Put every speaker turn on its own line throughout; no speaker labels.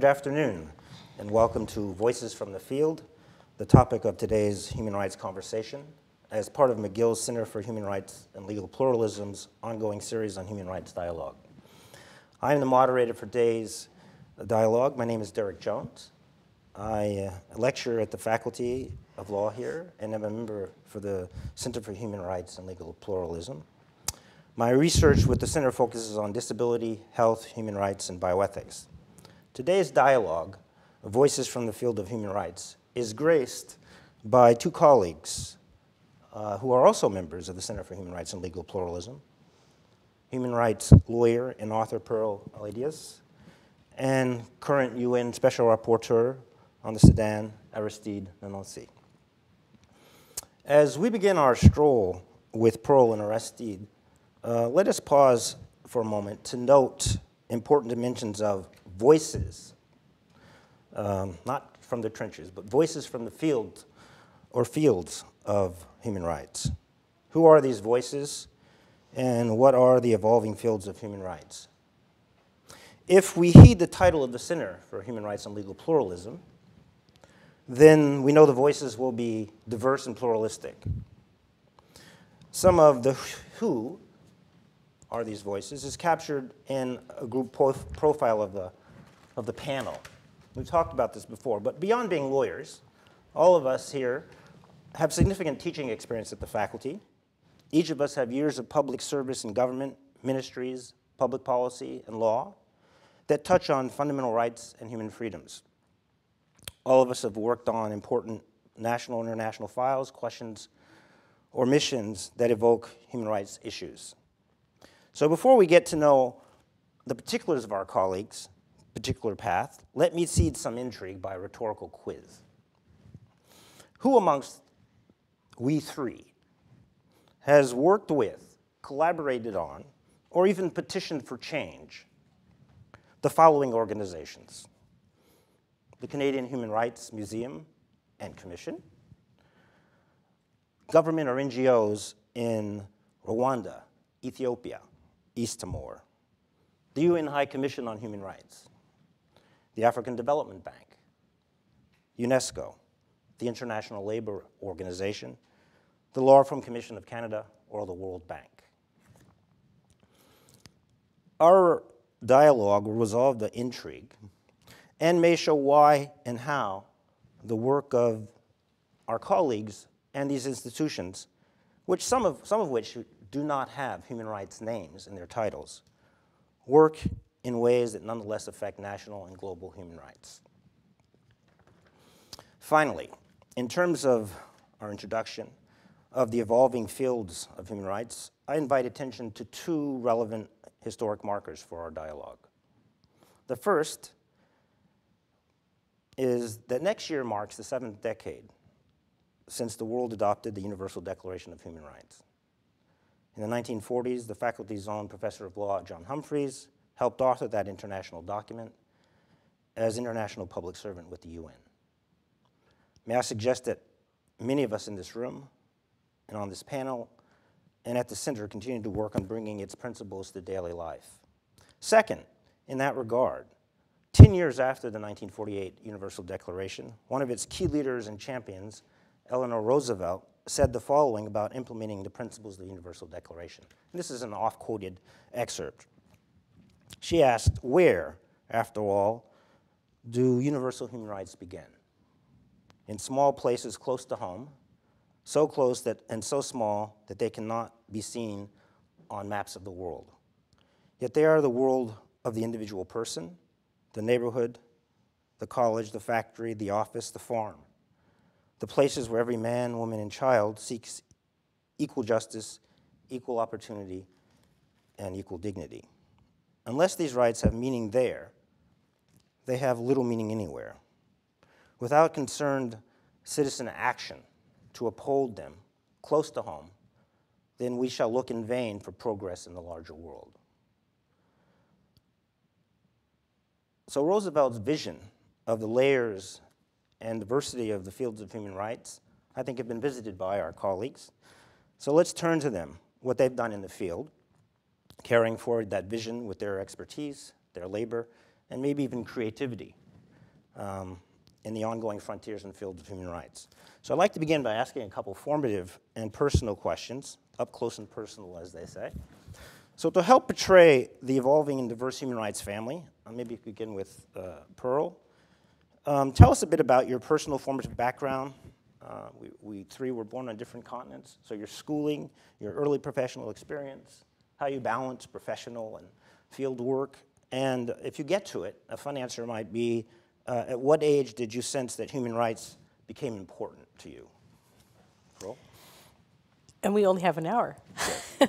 good afternoon, and welcome to Voices from the Field, the topic of today's human rights conversation, as part of McGill's Center for Human Rights and Legal Pluralism's ongoing series on human rights dialogue. I am the moderator for today's dialogue. My name is Derek Jones. I uh, lecture at the Faculty of Law here and I'm a member for the Center for Human Rights and Legal Pluralism. My research with the center focuses on disability, health, human rights, and bioethics. Today's dialogue, Voices from the Field of Human Rights, is graced by two colleagues uh, who are also members of the Center for Human Rights and Legal Pluralism, human rights lawyer and author Pearl Eliadis, and current UN Special Rapporteur on the Sudan, Aristide Nononsi. As we begin our stroll with Pearl and Aristide, uh, let us pause for a moment to note important dimensions of voices, um, not from the trenches, but voices from the field or fields of human rights. Who are these voices, and what are the evolving fields of human rights? If we heed the title of the Center for Human Rights and Legal Pluralism, then we know the voices will be diverse and pluralistic. Some of the who are these voices is captured in a group profile of the of the panel. We've talked about this before, but beyond being lawyers, all of us here have significant teaching experience at the faculty. Each of us have years of public service in government, ministries, public policy, and law that touch on fundamental rights and human freedoms. All of us have worked on important national and international files, questions, or missions that evoke human rights issues. So before we get to know the particulars of our colleagues, particular path, let me seed some intrigue by a rhetorical quiz. Who amongst we three has worked with, collaborated on, or even petitioned for change the following organizations? The Canadian Human Rights Museum and Commission, government or NGOs in Rwanda, Ethiopia, East Timor, the UN High Commission on Human Rights, the African Development Bank, UNESCO, the International Labour Organization, the Law Reform Commission of Canada, or the World Bank. Our dialogue will resolve the intrigue and may show why and how the work of our colleagues and these institutions, which some of, some of which do not have human rights names in their titles, work in ways that nonetheless affect national and global human rights. Finally, in terms of our introduction of the evolving fields of human rights, I invite attention to two relevant historic markers for our dialogue. The first is that next year marks the seventh decade since the world adopted the Universal Declaration of Human Rights. In the 1940s, the faculty's own professor of law, John Humphreys, helped author that international document as international public servant with the UN. May I suggest that many of us in this room and on this panel and at the center continue to work on bringing its principles to daily life. Second, in that regard, 10 years after the 1948 Universal Declaration, one of its key leaders and champions, Eleanor Roosevelt, said the following about implementing the principles of the Universal Declaration. And this is an off quoted excerpt. She asked, Where, after all, do universal human rights begin? In small places close to home, so close that, and so small that they cannot be seen on maps of the world. Yet they are the world of the individual person, the neighborhood, the college, the factory, the office, the farm, the places where every man, woman, and child seeks equal justice, equal opportunity, and equal dignity. Unless these rights have meaning there, they have little meaning anywhere. Without concerned citizen action to uphold them close to home, then we shall look in vain for progress in the larger world. So, Roosevelt's vision of the layers and diversity of the fields of human rights, I think, have been visited by our colleagues. So, let's turn to them, what they've done in the field carrying forward that vision with their expertise, their labor, and maybe even creativity um, in the ongoing frontiers and fields of human rights. So I'd like to begin by asking a couple formative and personal questions, up close and personal, as they say. So to help portray the evolving and diverse human rights family, uh, maybe you could begin with uh, Pearl. Um, tell us a bit about your personal formative background. Uh, we, we three were born on different continents, so your schooling, your early professional experience, how you balance professional and field work, and if you get to it, a fun answer might be, uh, at what age did you sense that human rights became important to you?
And we only have an hour. uh,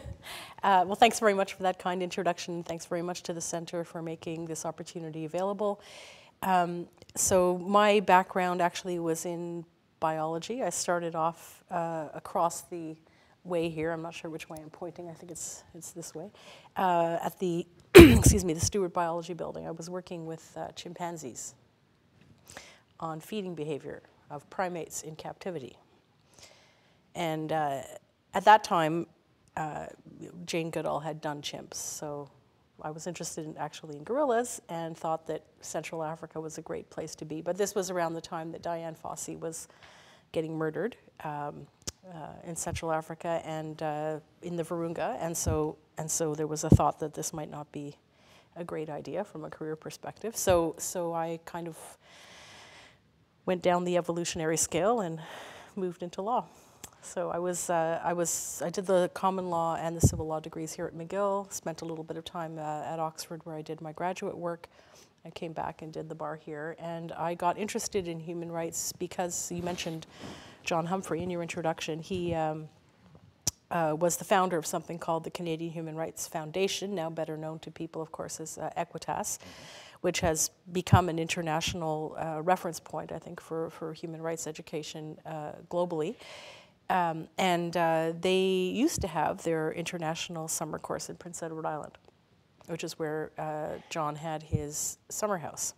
well, thanks very much for that kind introduction. Thanks very much to the Center for making this opportunity available. Um, so my background actually was in biology. I started off uh, across the way here. I'm not sure which way I'm pointing. I think it's it's this way. Uh, at the excuse me, the Stewart Biology Building. I was working with uh, chimpanzees on feeding behavior of primates in captivity. And uh, at that time, uh, Jane Goodall had done chimps, so I was interested in actually in gorillas and thought that Central Africa was a great place to be. But this was around the time that Dian Fossey was getting murdered um, in Central Africa and uh, in the Virunga, and so and so there was a thought that this might not be a great idea from a career perspective. So so I kind of went down the evolutionary scale and moved into law. So I was, uh, I was, I did the common law and the civil law degrees here at McGill. Spent a little bit of time uh, at Oxford where I did my graduate work. I came back and did the bar here, and I got interested in human rights because you mentioned John Humphrey in your introduction. He um, uh, was the founder of something called the Canadian Human Rights Foundation, now better known to people, of course, as uh, Equitas. Which has become an international uh, reference point, I think, for, for human rights education uh, globally. Um, and uh, they used to have their international summer course in Prince Edward Island, which is where uh, John had his summer house.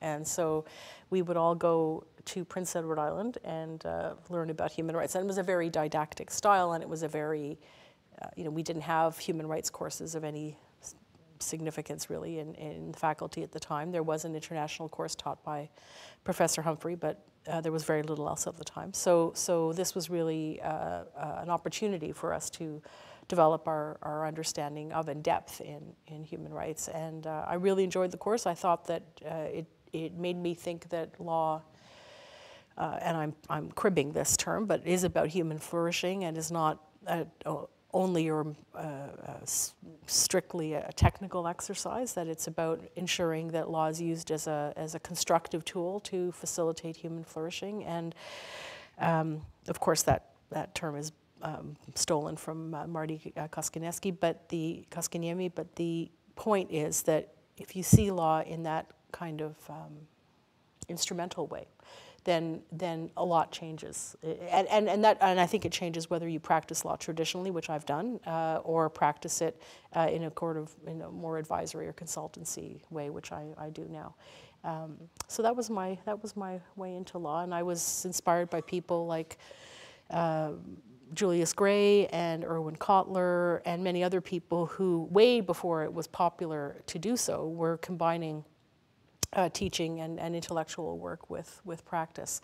And so we would all go to Prince Edward Island and uh, learn about human rights. And it was a very didactic style, and it was a very, uh, you know, we didn't have human rights courses of any significance really in, in the faculty at the time. There was an international course taught by Professor Humphrey, but uh, there was very little else at the time. So, so this was really uh, uh, an opportunity for us to develop our, our understanding of and depth in, in human rights. And uh, I really enjoyed the course. I thought that it, it made me think that law uh, and I'm, I'm cribbing this term, but is about human flourishing and is not a, only or uh, uh, strictly a technical exercise, that it's about ensuring that law is used as a, as a constructive tool to facilitate human flourishing. And um, of course, that, that term is um, stolen from uh, Marty uh, Koskineski, but the Koskenniemi, but the point is that if you see law in that kind of um, instrumental way, then then a lot changes. And, and, and, that, and I think it changes whether you practice law traditionally, which I've done, uh, or practice it uh, in a court of in a more advisory or consultancy way, which I, I do now. Um, so that was my that was my way into law, and I was inspired by people like. Uh, Julius Grey and Irwin Cotler and many other people who, way before it was popular to do so, were combining uh, teaching and, and intellectual work with, with practice.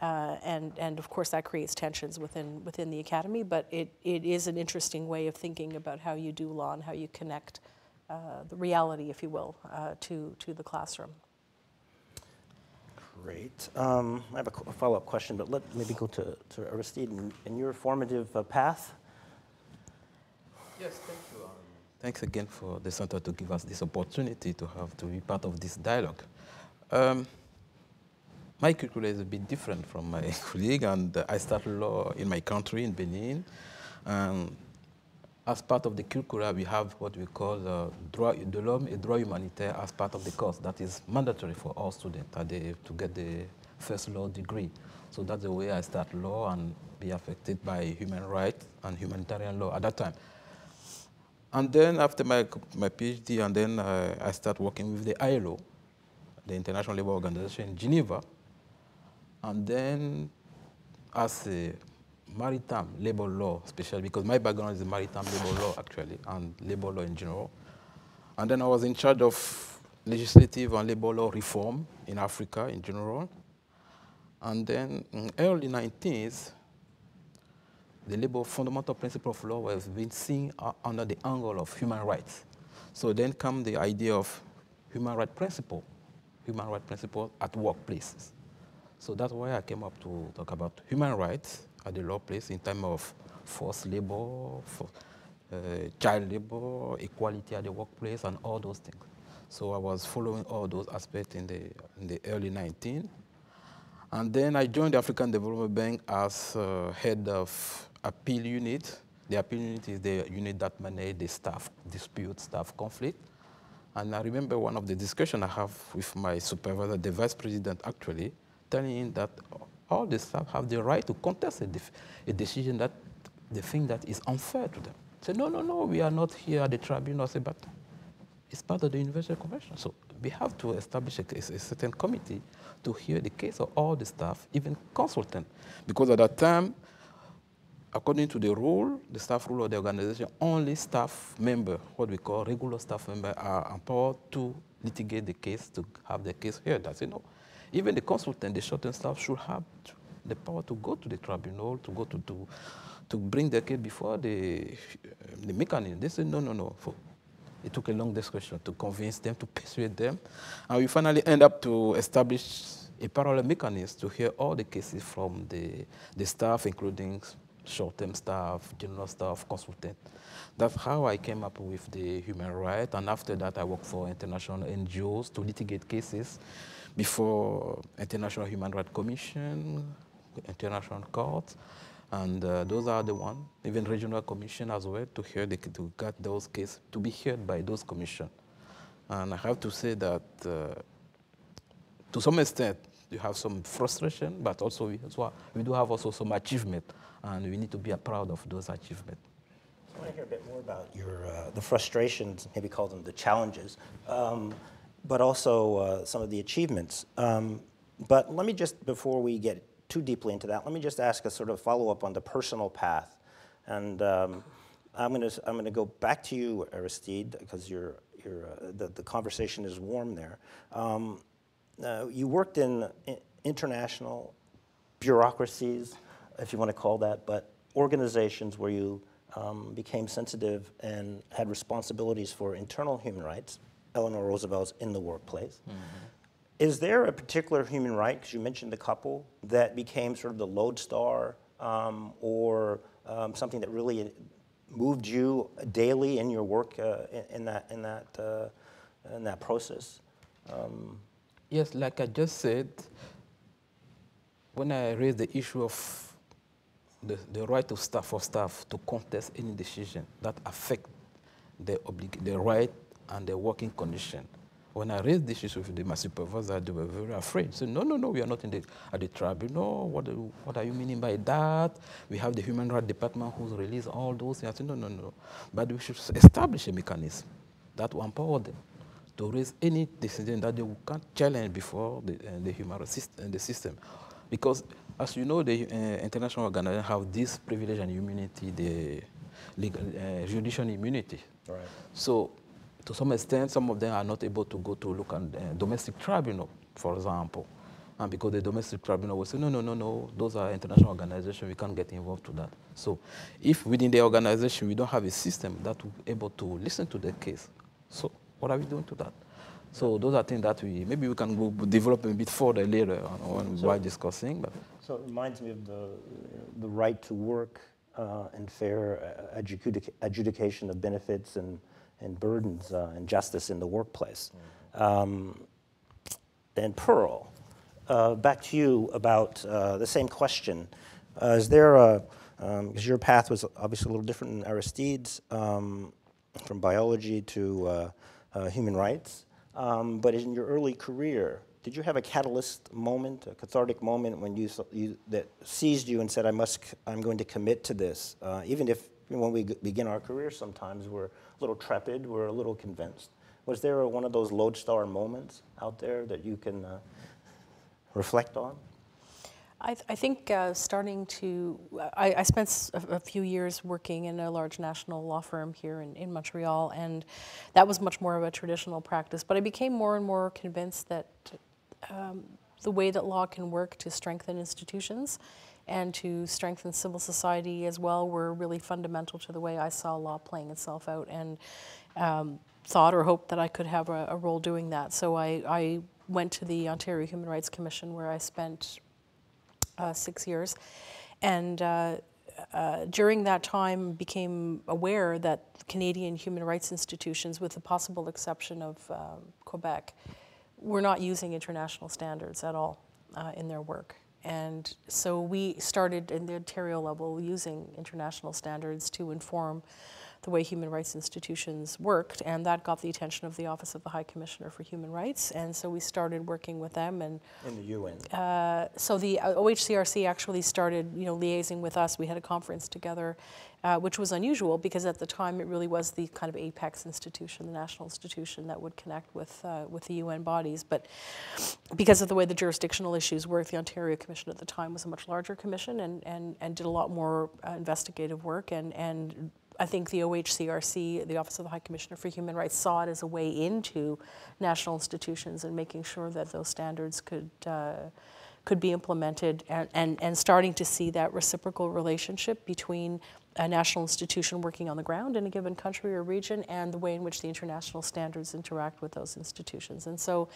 Uh, and, and of course that creates tensions within, within the academy, but it, it is an interesting way of thinking about how you do law and how you connect uh, the reality, if you will, uh, to, to the classroom.
Great. Um, I have a follow-up question, but let maybe go to, to Aristide in, in your formative uh, path.
Yes, thank you. Thanks again for the center to give us this opportunity to have to be part of this dialogue. Um, my curriculum is a bit different from my colleague, and I started law in my country, in Benin. And as part of the curricula, we have what we call uh, droit de l'homme droit humanitaire as part of the course. That is mandatory for all students to get the first law degree. So that's the way I start law and be affected by human rights and humanitarian law at that time. And then after my, my PhD, and then uh, I start working with the ILO, the International Labour Organization in Geneva. And then as a maritime labor law, especially because my background is maritime labor law actually, and labor law in general. And then I was in charge of legislative and labor law reform in Africa in general. And then in early 19th, the labor fundamental principle of law was being seen uh, under the angle of human rights. So then come the idea of human right principle, human right principle at workplaces. So that's why I came up to talk about human rights at the workplace in terms of forced labor, for, uh, child labor, equality at the workplace, and all those things. So I was following all those aspects in the, in the early 19. And then I joined the African Development Bank as uh, head of appeal unit. The appeal unit is the unit that manages the staff dispute, staff conflict. And I remember one of the discussions I have with my supervisor, the vice president actually, telling him that all the staff have the right to contest a, a decision that they think that is unfair to them. Say, no, no, no, we are not here at the tribunal. Say, but it's part of the Universal Convention. So we have to establish a, a, certain committee to hear the case of all the staff, even consultant. Because at that time, according to the rule, the staff rule of the organization, only staff member, what we call regular staff member, are empowered to litigate the case, to have the case heard. I say, no, even the consultant, the short-term staff should have the power to go to the tribunal, to go to, to, to bring the case before the, the mechanism. They say, no, no, no. For, it took a long discussion to convince them, to persuade them. And we finally end up to establish a parallel mechanism to hear all the cases from the, the staff, including short-term staff, general staff, consultant. That's how I came up with the human right. And after that, I worked for international NGOs to litigate cases before International Human Rights Commission, International Court. And uh, those are the one, even regional commission as well, to hear the, to get those cases, to be heard by those commission. And I have to say that uh, to some extent, you have some frustration, but also we, we do have also some achievement and we need to be proud of those achievements.
I want to hear a bit more about your uh, the frustrations, maybe call them the challenges, um, but also uh, some of the achievements. Um, but let me just, before we get too deeply into that, let me just ask a sort of follow up on the personal path. And um, I'm going to I'm going to go back to you, Aristide, because you're, you're, uh, the, the conversation is warm there. Um, uh, you worked in international bureaucracies if you want to call that, but organizations where you um, became sensitive and had responsibilities for internal human rights. Eleanor Roosevelt's in the workplace. Mm-hmm. Is there a particular human right, because you mentioned a couple, that became sort of the lodestar um, or um, something that really moved you daily in your work uh, in, in, that, in, that, uh, in that process? Um,
yes, like I just said, when I raised the issue of the, the right of staff for staff to contest any decision that affect the, the right and the working condition. When I raised this issue with my supervisor, they were very afraid. So no, no, no, we are not in the, at the tribunal. What, what are you meaning by that? We have the Human Rights Department who's released all those things. I said, no, no, no. But we should establish a mechanism that will empower them to raise any decision that they can't challenge before the, uh, the human system, the system. Because as you know, the uh, international organizations have this privilege and immunity, the legal, uh, judicial immunity.
Right.
So, to some extent, some of them are not able to go to look at uh, domestic tribunal, for example. And because the domestic tribunal will say, no, no, no, no, those are international organizations, we can't get involved to that. So if within the organization we don't have a system that will be able to listen to the case, so what are we doing to that? So those are things that we, maybe we can go develop a bit further later on so, while discussing. But.
So it reminds me of the, the right to work uh, and fair uh, adjudic adjudication of benefits and, and burdens uh, and justice in the workplace. Mm-hmm. Um, and Pearl, uh, back to you about uh, the same question. Uh, is there a, because um, your path was obviously a little different than Aristide's, um, from biology to human rights. Um, but in your early career, did you have a catalyst moment, a cathartic moment when you, you that seized you and said, "I must, I'm going to commit to this," uh, even if when we begin our career, sometimes we're a little trepid, we're a little convinced. Was there a, one of those lodestar moments out there that you can uh, reflect on?
I, th- I think uh, starting to, I, I spent a few years working in a large national law firm here in, in Montreal, and that was much more of a traditional practice. But I became more and more convinced that um, the way that law can work to strengthen institutions and to strengthen civil society as well were really fundamental to the way I saw law playing itself out, and um, thought or hoped that I could have a, a role doing that. So I, I went to the Ontario Human Rights Commission, where I spent uh, six years, and uh, uh, during that time became aware that Canadian human rights institutions, with the possible exception of um, Quebec, were not using international standards at all uh, in their work. And so we started in the Ontario level using international standards to inform the way human rights institutions worked, and that got the attention of the Office of the High Commissioner for Human Rights. And so we started working with them, and
In the UN.
uh, so the uh, OHCHR actually started, you know, liaising with us. We had a conference together, uh, which was unusual because at the time it really was the kind of apex institution, the national institution that would connect with uh, with the UN bodies. But because of the way the jurisdictional issues work, the Ontario Commission at the time was a much larger commission and and, and did a lot more uh, investigative work and and. I think the OHCHR, the Office of the High Commissioner for Human Rights, saw it as a way into national institutions and making sure that those standards could uh, could be implemented and, and, and starting to see that reciprocal relationship between a national institution working on the ground in a given country or region and the way in which the international standards interact with those institutions. And so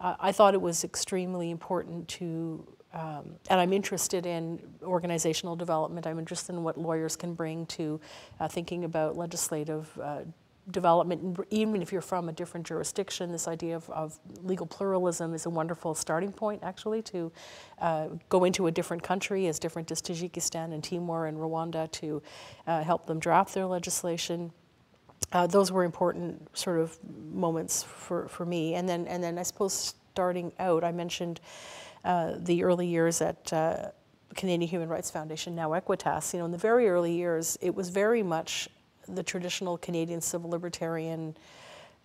uh, I thought it was extremely important to, um, and I'm interested in organizational development. I'm interested in what lawyers can bring to uh, thinking about legislative uh, development, even if you're from a different jurisdiction, this idea of, of legal pluralism is a wonderful starting point, actually, to uh, go into a different country, as different as Tajikistan and Timor and Rwanda, to uh, help them draft their legislation. Uh, those were important sort of moments for, for me. And then, and then I suppose starting out, I mentioned uh, the early years at uh, Canadian Human Rights Foundation, now Equitas. You know, in the very early years, it was very much the traditional Canadian civil libertarian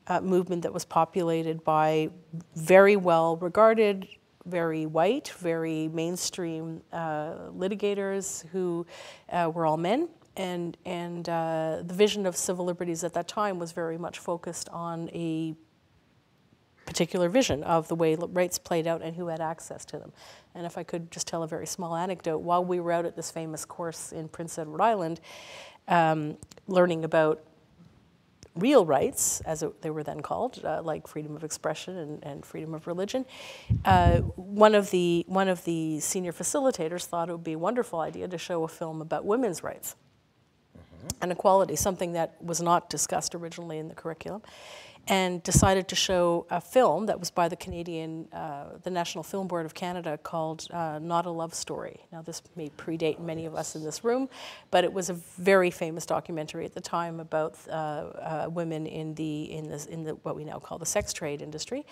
uh, movement that was populated by very well regarded, very white, very mainstream uh, litigators who uh, were all men. And, and uh, the vision of civil liberties at that time was very much focused on a particular vision of the way rights played out and who had access to them. And if I could just tell a very small anecdote, while we were out at this famous course in Prince Edward Island, um, learning about real rights, as it, they were then called, uh, like freedom of expression and, and freedom of religion. Uh, one of the one of the senior facilitators thought it would be a wonderful idea to show a film about women's rights and equality, something that was not discussed originally in the curriculum, and decided to show a film that was by the Canadian, uh, the National Film Board of Canada called uh, Not a Love Story. Now, this may predate many of us in this room, but it was a very famous documentary at the time about uh, uh women in the in the in the what we now call the sex trade industry,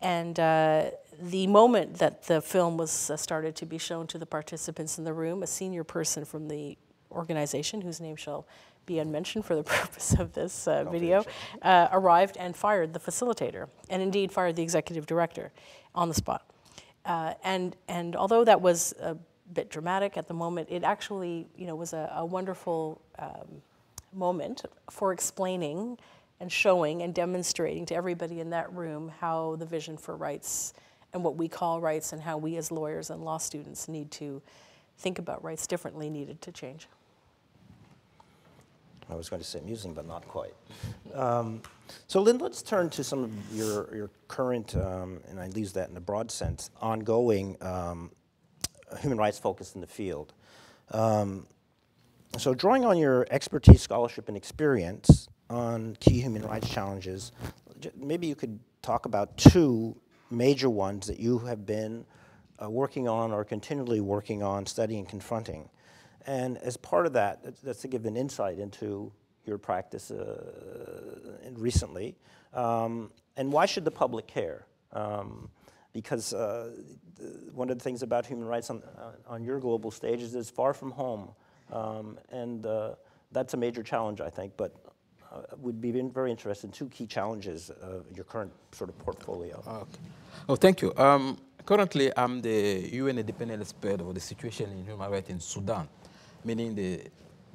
and. Uh, the moment that the film was uh, started to be shown to the participants in the room, a senior person from the organization, whose name shall be unmentioned for the purpose of this uh, video, uh, arrived and fired the facilitator, and indeed fired the executive director on the spot. Uh, and, and although that was a bit dramatic at the moment, it actually you know, was a, a wonderful um, moment for explaining and showing and demonstrating to everybody in that room how the vision for rights and what we call rights and how we as lawyers and law students need to think about rights differently needed to change.
I was going to say amusing, but not quite. Um, so, Lynn, let's turn to some of your, your current, um, and I use that in a broad sense, ongoing um, human rights focus in the field. Um, so, drawing on your expertise, scholarship, and experience on key human rights challenges, maybe you could talk about two major ones that you have been uh, working on or continually working on, studying, confronting. And as part of that, that's to give an insight into your practice uh, recently. Um, and why should the public care? Um, because uh, one of the things about human rights on, uh, on your global stage is it's far from home. Um, and uh, that's a major challenge, I think. But uh, would be very interested in two key challenges of your current sort of portfolio.
Okay. Oh, thank you. Um, currently, I'm the UN independent expert of the situation in human rights in Sudan, meaning the,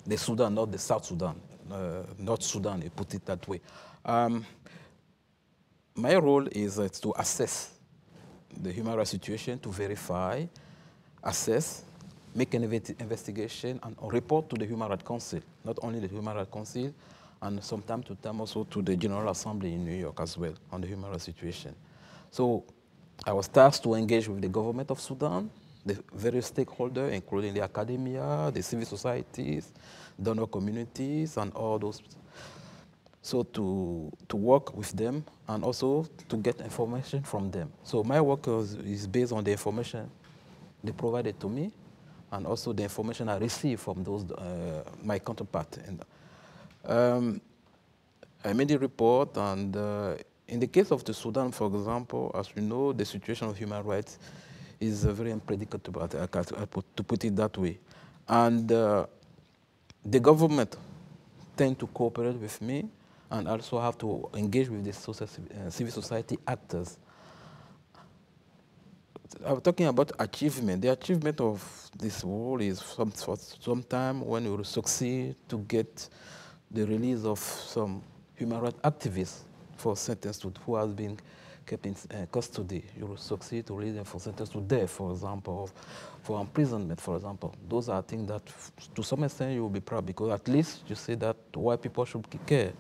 the Sudan, not the South Sudan, uh, not Sudan, you put it that way. Um, my role is uh, to assess the human rights situation, to verify, assess, make an investigation, and report to the Human Rights Council, not only the Human Rights Council, and from time to time also to the General Assembly in New York as well on the human rights situation. So I was tasked to engage with the government of Sudan, the various stakeholders, including the academia, the civil societies, donor communities, and all those. So to, to work with them and also to get information from them. So my work is, is based on the information they provided to me and also the information I received from those, uh, my counterpart. And, um, I made a report, and uh, in the case of the Sudan, for example, as we know, the situation of human rights is very unpredictable, to put it that way. And uh, the government tend to cooperate with me and also have to engage with the social, uh, civil society actors I'm talking about achievement. The achievement of this war is some, for some time when you will succeed to get the release of some human rights activists for sentence to who has been kept in uh, custody. You will succeed to release them for sentence to death, for example, or for imprisonment, for example. Those are things that, to some extent, you will be proud because at least you say that white people should care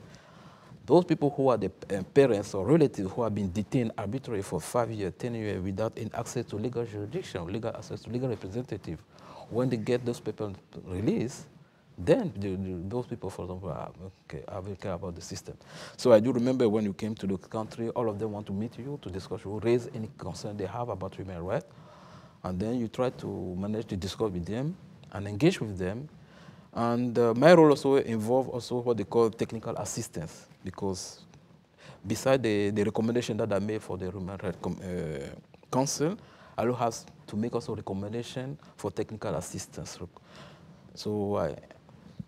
those people who are the uh, parents or relatives who have been detained arbitrarily for five years, 10 years without any access to legal jurisdiction, legal access to legal representative, when they get those people released, then the, the, those people, for example, are, okay, I will care about the system. So I do remember when you came to the country, all of them want to meet you to discuss, you raise any concern they have about human rights, and then you try to manage to discuss with them and engage with them and uh, my role also involves also what they call technical assistance because beside the, the recommendation that I made for the Human Rights uh, Council, I will have to make also recommendation for technical assistance. So I,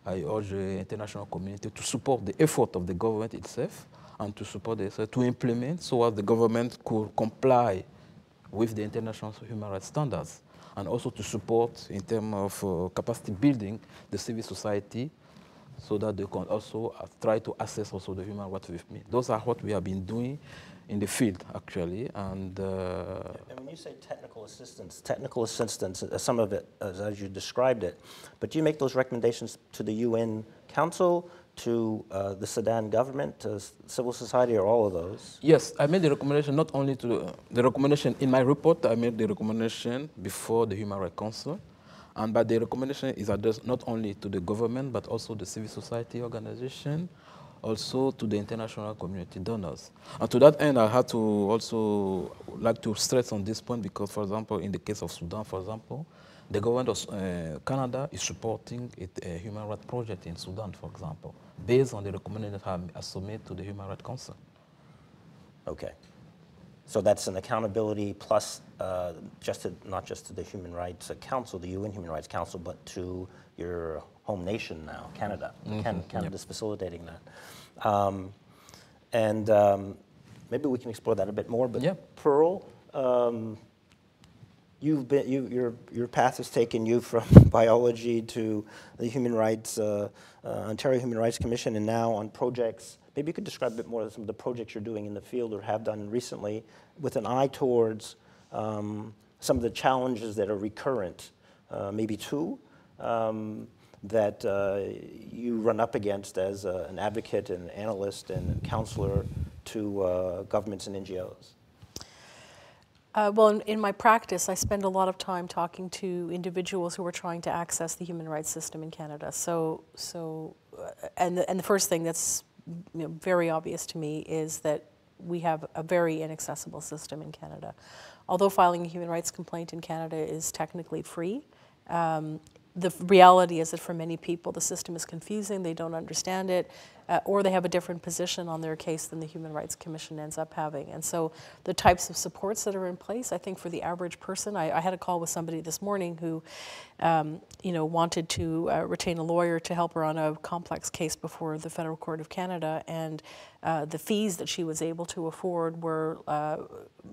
I urge the international community to support the effort of the government itself and to support the, to implement so that the government could comply with the international human rights standards and also to support in terms of uh, capacity building the civil society so that they can also uh, try to assess also the human rights with me. Those are what we have been doing in the field actually and uh,
And when you say technical assistance, technical assistance, uh, some of it as, as you described it, but do you make those recommendations to the UN Council, to uh, the Sudan government, to civil society, or all of those?
Yes, I made the recommendation not only to the, the recommendation in my report, I made the recommendation before the Human Rights Council. And but the recommendation is addressed not only to the government, but also the civil society organization, also to the international community donors. And to that end, I had to also like to stress on this point because, for example, in the case of Sudan, for example, the government of uh, Canada is supporting it, a human rights project in Sudan, for example, based on the recommendation that I submitted to the Human Rights Council.
Okay. So that's an accountability plus, uh, just to, not just to the Human Rights Council, the UN Human Rights Council, but to your home nation now, Canada. Can, Canada's facilitating that. Um, and um, maybe we can explore that a bit more. But
Yeah.
Pearl, um, you've been, you, your, your path has taken you from biology to the Human Rights, uh, uh, Ontario Human Rights Commission, and now on projects. Maybe you could describe a bit more of some of the projects you're doing in the field or have done recently with an eye towards um, some of the challenges that are recurrent, uh, maybe two, um, that uh, you run up against as an advocate and analyst and counselor to uh, governments and NGOs.
Uh, well, in, in my practice, I spend a lot of time talking to individuals who are trying to access the human rights system in Canada. So, so, uh, and the, and the first thing that's you know, very obvious to me is that we have a very inaccessible system in Canada. Although filing a human rights complaint in Canada is technically free, um, the reality is that for many people the system is confusing, they don't understand it, uh, or they have a different position on their case than the Human Rights Commission ends up having. And so the types of supports that are in place, I think for the average person, I, I had a call with somebody this morning who, um, you know, wanted to uh, retain a lawyer to help her on a complex case before the Federal Court of Canada, and uh, the fees that she was able to afford were uh,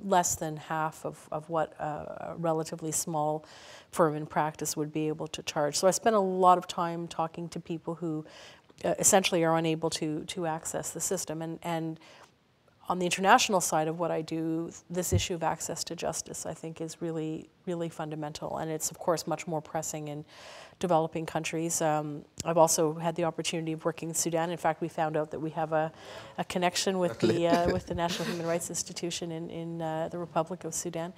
less than half of, of what a relatively small firm in practice would be able to charge. So I spent a lot of time talking to people who uh, essentially are unable to to access the system. And and on the international side of what I do, this issue of access to justice, I think, is really, really fundamental. And it's, of course, much more pressing in developing countries. Um, I've also had the opportunity of working in Sudan. In fact, we found out that we have a, a connection with the, uh, with the National Human Rights Institution in, in uh, the Republic of Sudan.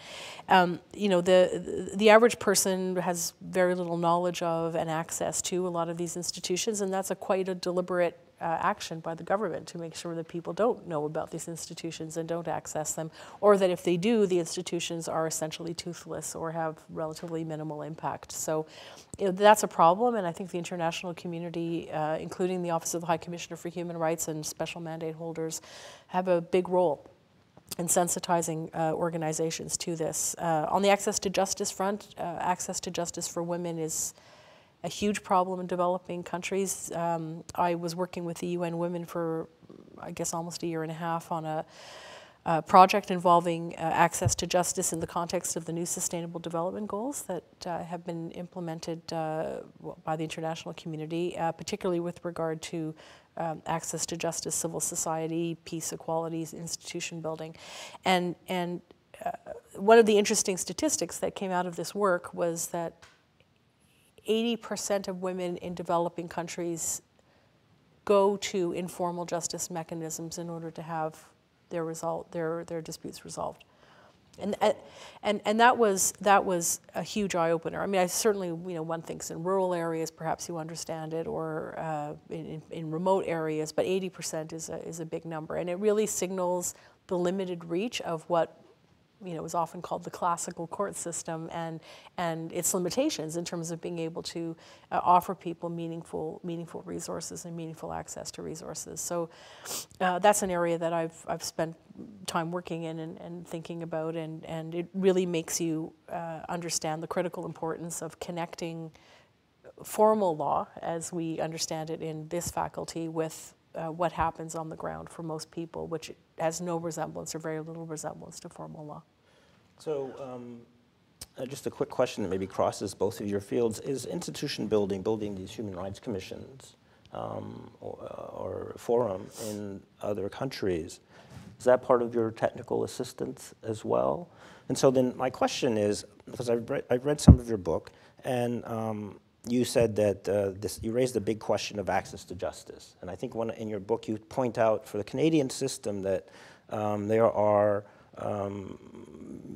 Um, you know, the, the average person has very little knowledge of and access to a lot of these institutions, and that's a quite a deliberate uh, action by the government to make sure that people don't know about these institutions and don't access them, or that if they do, the institutions are essentially toothless or have relatively minimal impact. So you know, that's a problem, and I think the international community, uh, including the Office of the High Commissioner for Human Rights and special mandate holders, have a big role in sensitizing uh, organizations to this. Uh, on the access to justice front, uh, access to justice for women is a huge problem in developing countries. Um, I was working with the UN Women for, I guess, almost a year and a half on a, a project involving uh, access to justice in the context of the new Sustainable Development Goals that uh, have been implemented uh, by the international community, uh, particularly with regard to um, access to justice, civil society, peace, equality, institution building, and and. Uh, one of the interesting statistics that came out of this work was that 80% of women in developing countries go to informal justice mechanisms in order to have their result their their disputes resolved. And, and, and that was that was a huge eye opener. I mean, I certainly you know one thinks in rural areas perhaps you understand it, or uh, in, in remote areas, but 80% is a, is a big number, and it really signals the limited reach of what you know, is often called the classical court system and, and its limitations in terms of being able to uh, offer people meaningful, meaningful resources and meaningful access to resources. So uh, that's an area that I've, I've spent time working in and, and thinking about, and, and it really makes you uh, understand the critical importance of connecting formal law, as we understand it in this faculty, with uh, what happens on the ground for most people, which has no resemblance or very little resemblance to formal law.
So, um, uh, just a quick question that maybe crosses both of your fields is institution building, building these human rights commissions um, or, uh, or, forum in other countries. Is that part of your technical assistance as well? And so then my question is, because I've read, I've read some of your book, and um, you said that uh, this, you raised the big question of access to justice. And I think one, in your book you point out for the Canadian system that um, there are um,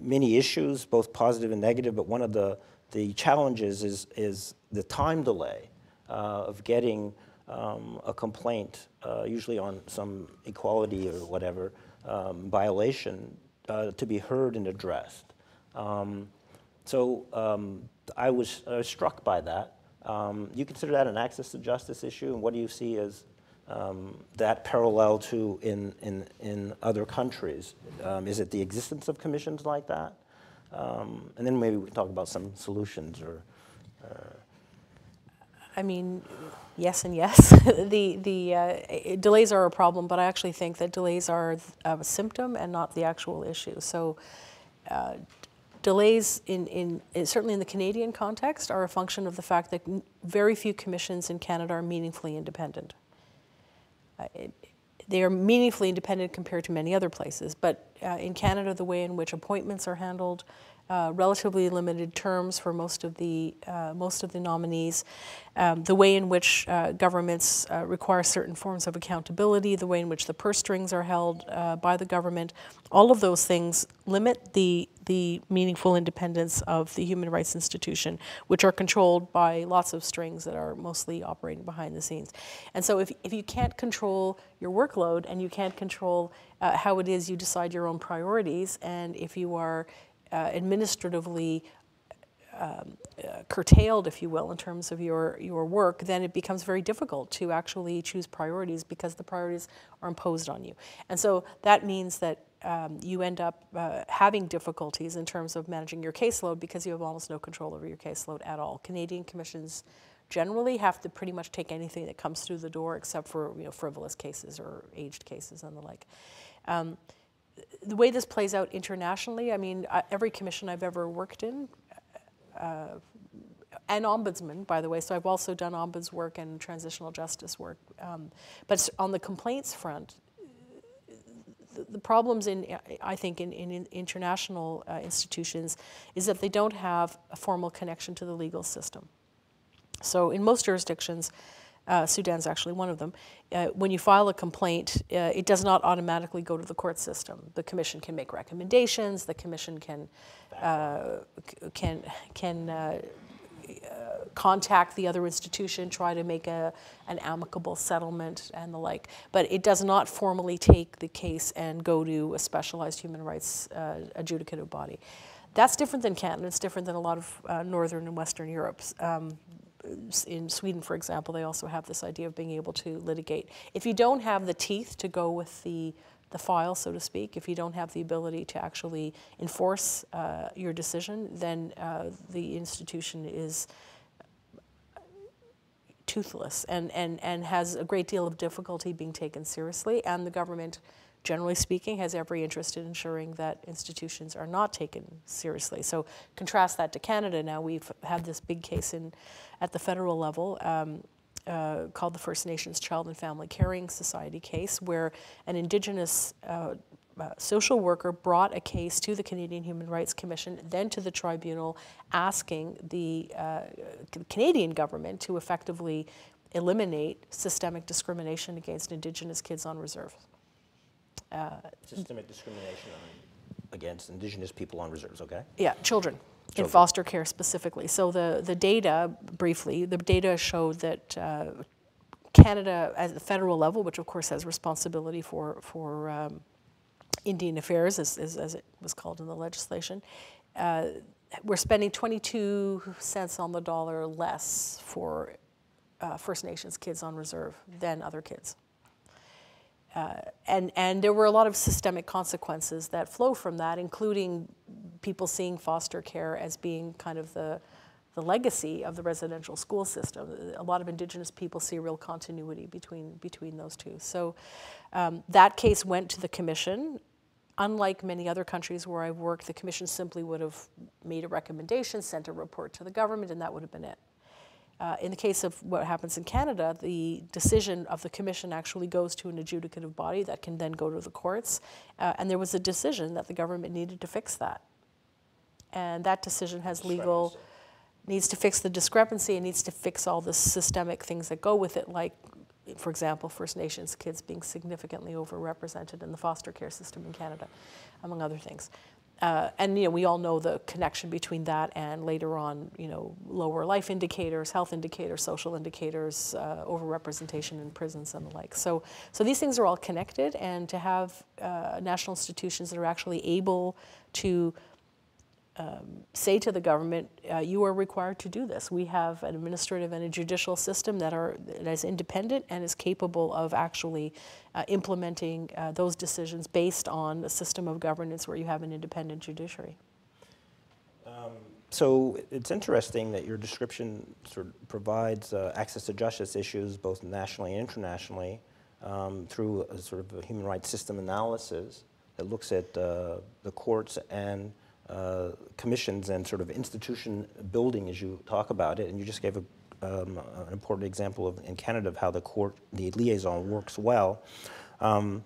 many issues, both positive and negative, but one of the, the challenges is, is the time delay uh, of getting um, a complaint, uh, usually on some equality or whatever um, violation, uh, to be heard and addressed. Um, so um, I was struck by that. Um, you consider that an access to justice issue, and what do you see as um, that parallel to in, in, in other countries? Um, is it the existence of commissions like that? Um, and then maybe we talk about some solutions or. Uh,
I mean, yes and yes. the the uh, delays are a problem, but I actually think that delays are a symptom and not the actual issue. So. Uh, delays in, in, certainly in the Canadian context are a function of the fact that very few commissions in Canada are meaningfully independent. They are meaningfully independent compared to many other places. But uh, in Canada, the way in which appointments are handled, uh, relatively limited terms for most of the uh, most of the nominees, um, the way in which uh, governments uh, require certain forms of accountability, the way in which the purse strings are held uh, by the government, all of those things limit the the meaningful independence of the human rights institution, which are controlled by lots of strings that are mostly operating behind the scenes. And so, if if you can't control your workload and you can't control how it is you decide your own priorities, and if you are uh, administratively um, uh, curtailed, if you will, in terms of your, your work, then it becomes very difficult to actually choose priorities because the priorities are imposed on you. And so that means that um, you end up uh, having difficulties in terms of managing your caseload because you have almost no control over your caseload at all. Canadian commissions generally have to pretty much take anything that comes through the door except for you know, frivolous cases or aged cases and the like. Um, the way this plays out internationally, I mean, uh, every commission I've ever worked in, uh, and ombudsman, by the way, so I've also done ombuds work and transitional justice work. Um, but on the complaints front, the, problems in, I think, in, in international uh, institutions is that they don't have a formal connection to the legal system. So in most jurisdictions, uh, Sudan's actually one of them. Uh, when you file a complaint, uh, it does not automatically go to the court system. The commission can make recommendations. The commission can uh, can can uh, contact the other institution, try to make a, an amicable settlement and the like. But it does not formally take the case and go to a specialized human rights uh, adjudicative body. That's different than Canada. It's different than a lot of uh, Northern and Western Europe. Um, in Sweden, for example, they also have this idea of being able to litigate. If you don't have the teeth to go with the the file, so to speak, if you don't have the ability to actually enforce uh, your decision, then uh, the institution is toothless and, and, and has a great deal of difficulty being taken seriously. And the government, generally speaking, has every interest in ensuring that institutions are not taken seriously. So contrast that to Canada now. We've had this big case in at the federal level um, uh, called the First Nations Child and Family Caring Society case, where an Indigenous uh, uh, social worker brought a case to the Canadian Human Rights Commission, then to the tribunal, asking the uh, Canadian government to effectively eliminate systemic discrimination against Indigenous kids on reserve.
Uh, systemic discrimination against Indigenous people on reserves, okay?
Yeah, children in foster care specifically. So the, the data, briefly, the data showed that uh, Canada, at the federal level, which of course has responsibility for, for um, Indian affairs, as, as, as, it was called in the legislation, uh, we're spending 22 cents on the dollar less for uh, First Nations kids on reserve than other kids. Uh, and, and there were a lot of systemic consequences that flow from that, including people seeing foster care as being kind of the, the legacy of the residential school system. A lot of Indigenous people see real continuity between, between those two. So um, that case went to the commission. Unlike many other countries where I've worked, the commission simply would have made a recommendation, sent a report to the government, and that would have been it. Uh, in the case of what happens in Canada, the decision of the commission actually goes to an adjudicative body that can then go to the courts. Uh, and there was a decision that the government needed to fix that. And that decision has legal, needs to fix the discrepancy and needs to fix all the systemic things that go with it, like, for example, First Nations kids being significantly overrepresented in the foster care system in Canada, among other things. Uh, and you know, we all know the connection between that and later on, you know, lower life indicators, health indicators, social indicators, uh, overrepresentation in prisons and the like. So, so these things are all connected, and to have uh, national institutions that are actually able to um, say to the government, uh, you are required to do this. We have an administrative and a judicial system that are that is independent and is capable of actually uh, implementing uh, those decisions based on a system of governance where you have an independent judiciary.
Um, so it's interesting that your description sort of provides uh, access to justice issues both nationally and internationally um, through a sort of a human rights system analysis that looks at uh, the courts and uh, commissions and sort of institution building as you talk about it, and you just gave a, um, an important example of, in Canada of how the court, the liaison works well. Um,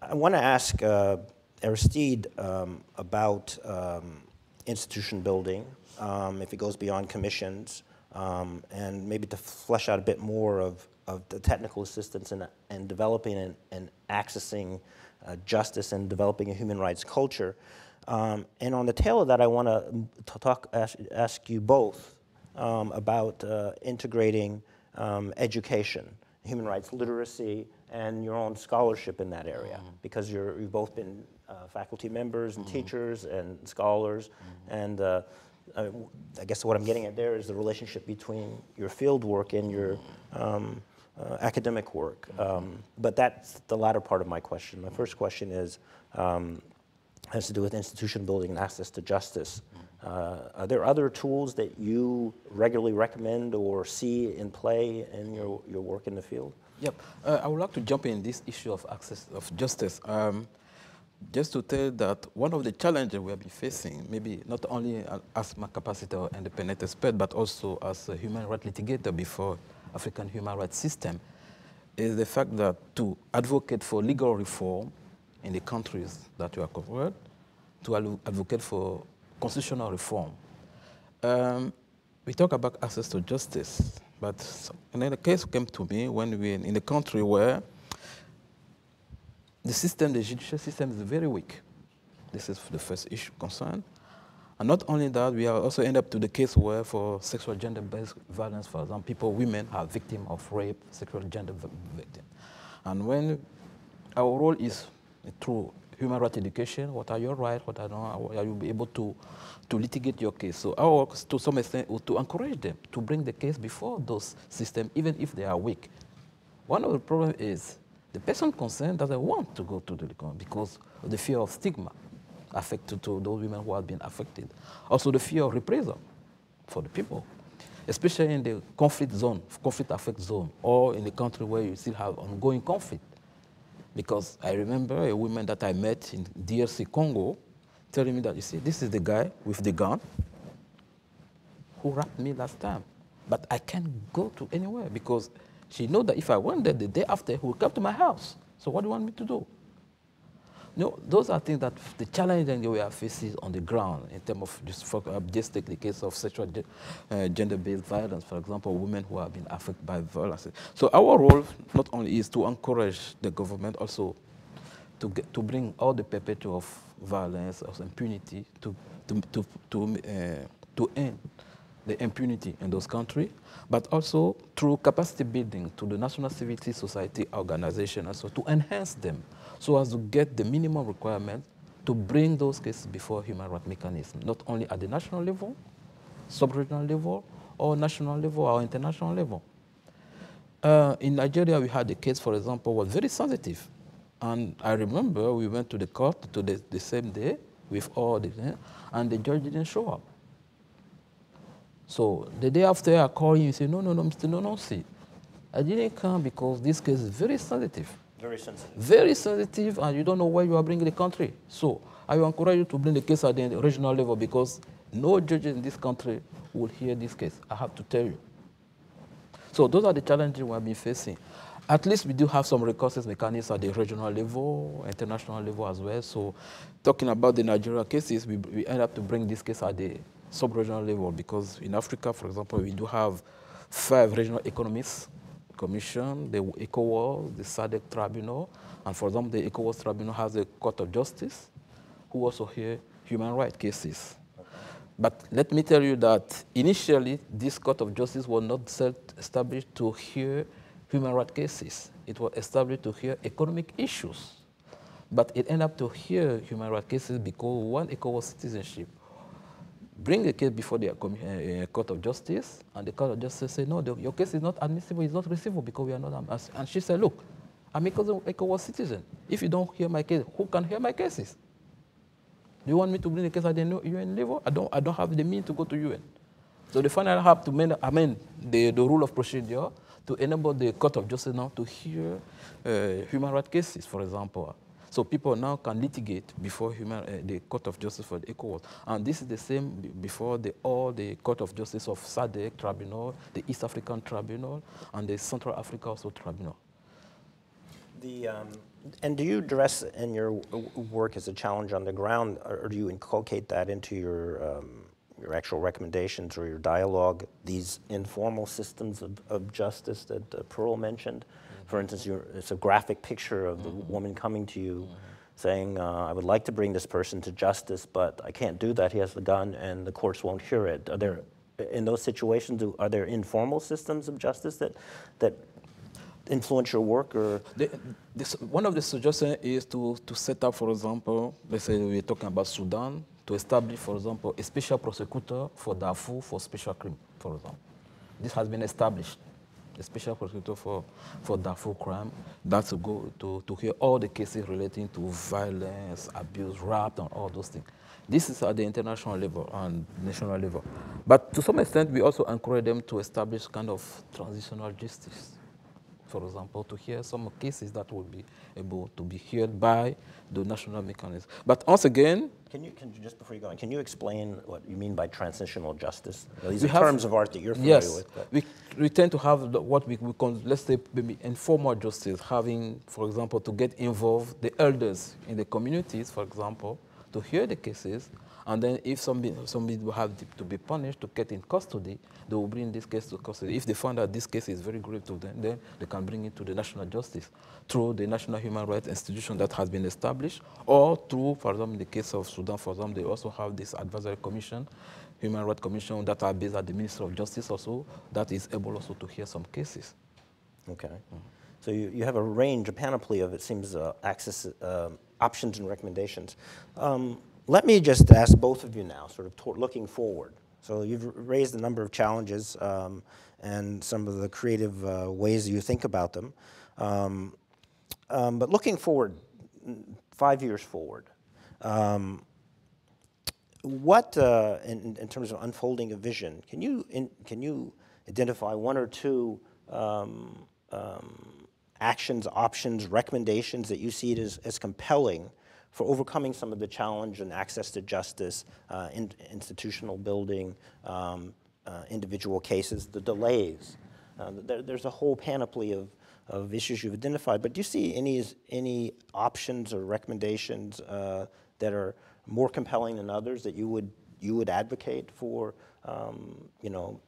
I want to ask uh, Aristide um, about um, institution building, um, if it goes beyond commissions, um, and maybe to flesh out a bit more of, of the technical assistance and, and developing and, and accessing uh, justice and developing a human rights culture. Um, and on the tail of that, I want to talk, ask, ask, you both um, about uh, integrating um, education, human rights literacy, and your own scholarship in that area, mm-hmm. because you're, you've both been uh, faculty members and mm-hmm. teachers and scholars, mm-hmm. and uh, I, I guess what I'm getting at there is the relationship between your field work and your um, uh, academic work. Um, but that's the latter part of my question. My first question is um, has to do with institution building and access to justice. Uh, are there other tools that you regularly recommend or see in play in your, your work in the field?
Yep. Uh, I would like to jump in this issue of access of justice. Um, just to tell that one of the challenges we have been facing, maybe not only as my capacity or independent expert, but also as a human rights litigator before African human rights system, is the fact that to advocate for legal reform in the countries that you are covered, to advocate for constitutional reform. Um, we talk about access to justice, but another case came to me when we in a country where the system, the judicial system is very weak. This is the first issue concerned. And not only that, we also end up to the case where for sexual gender-based violence, for example, people, women are victims of rape, sexual gender victim. And when our role is through human rights education, what are your rights, what are, not, are you able to, to litigate your case. So our work to some extent to encourage them to bring the case before those systems, even if they are weak. One of the problems is the person concerned doesn't want to go to the legal because of the fear of stigma affected to those women who have been affected. Also the fear of reprisal for the people, especially in the conflict zone, conflict affect zone, or in the country where you still have ongoing conflict. Because I remember a woman that I met in DRC Congo telling me that, you see, this is the guy with the gun who raped me last time. But I can't go to anywhere because she know that if I went there the day after, he will come to my house. So what do you want me to do? No, those are things that the challenge that we are facing on the ground in terms of just, for, just take the case of sexual uh, gender-based violence, for example, women who have been affected by violence. So our role not only is to encourage the government, also to get, to bring all the perpetrators of violence, of impunity, to to to to, uh, to end the impunity in those countries, but also through capacity building to the national civil society organization, also to enhance them so as to get the minimum requirements to bring those cases before human rights mechanism, not only at the national level, sub-regional level, or national level or international level. Uh, in Nigeria, we had a case, for example, was very sensitive. And I remember we went to the court to the, the same day with all the, and the judge didn't show up. So the day after I call him, he said, no, no, no, Mr. Nononsi. I didn't come because this case is very sensitive.
Very sensitive.
Very sensitive, and you don't know where you are bringing the country. So I encourage you to bring the case at the regional level because no judge in this country will hear this case. I have to tell you. So those are the challenges we have been facing. At least we do have some resources mechanisms at the regional level, international level as well. So talking about the Nigeria cases, we, we end up to bring this case at the sub-regional level because in Africa, for example, we do have five regional economists commission, the ECOWAS, the SADC tribunal, and for example, the ECOWAS tribunal has a court of justice who also hear human rights cases. But let me tell you that initially, this court of justice was not established to hear human rights cases. It was established to hear economic issues. But it ended up to hear human rights cases because one ECOWAS citizenship bring a case before the uh, Court of Justice, and the Court of Justice say, no, the, your case is not admissible, it's not receivable because we are not, and she said, look, I'm a ECOWAS citizen. If you don't hear my case, who can hear my cases? Do you want me to bring the case at the UN level? I don't, I don't have the means to go to UN. So the final have to amend the, the rule of procedure to enable the Court of Justice now to hear uh, human rights cases, for example. So people now can litigate before human, uh, the Court of Justice for the ECOWAS. And this is the same before the, all the Court of Justice of SADC Tribunal, the East African Tribunal, and the Central Africa also Tribunal.
The, um, and do you address in your work as a challenge on the ground, or, do you inculcate that into your, um, your actual recommendations or your dialogue, these informal systems of, of justice that uh, Pearl mentioned? For instance, it's a graphic picture of the mm-hmm. woman coming to you mm-hmm. saying, uh, I would like to bring this person to justice, but I can't do that. He has the gun and the courts won't hear it. Are there, in those situations, are there informal systems of justice that, that influence your work or?
The, this, one of the suggestions is to, to set up, for example, let's say we're talking about Sudan, to establish, for example, a special prosecutor for Darfur for special crime, for example. This has been established. A special prosecutor for, for Darfur crime, that's to go to, to hear all the cases relating to violence, abuse, rape, and all those things. This is at the international level and national level. But to some extent, we also encourage them to establish kind of transitional justice for example, to hear some cases that will be able to be heard by the national mechanism. But once again,
Can you, can you, just before you go on, can you explain what you mean by transitional justice? Now, These
We
are
have-
terms of art that you're familiar
yes,
with. but-
we, we tend to have the, what we, we call, let's say, maybe informal justice, having, for example, to get involved the elders in the communities, for example, to hear the cases, and then if somebody, somebody will have to be punished to get in custody, they will bring this case to custody. If they find that this case is very grave to them, then they can bring it to the national justice through the national human rights institution that has been established, or through, for example, in the case of Sudan, for example, they also have this advisory commission, human rights commission that are based at the Ministry of Justice also, that is able also to hear some cases.
Okay. So you, you have a range, a panoply of, it seems, uh, access, um options and recommendations. Um, let me just ask both of you now, sort of looking forward. So you've raised a number of challenges um, and some of the creative uh, ways you think about them. Um, um, but looking forward, five years forward, um, what, uh, in, in terms of unfolding a vision, can you, in, can you identify one or two um, um, actions, options, recommendations that you see it as, as compelling for overcoming some of the challenge and access to justice, uh, in, institutional building, um, uh, individual cases, the delays? Uh, there, there's a whole panoply of, of issues you've identified, but do you see any, any options or recommendations uh, that are more compelling than others that you would, you would advocate for, um, you know,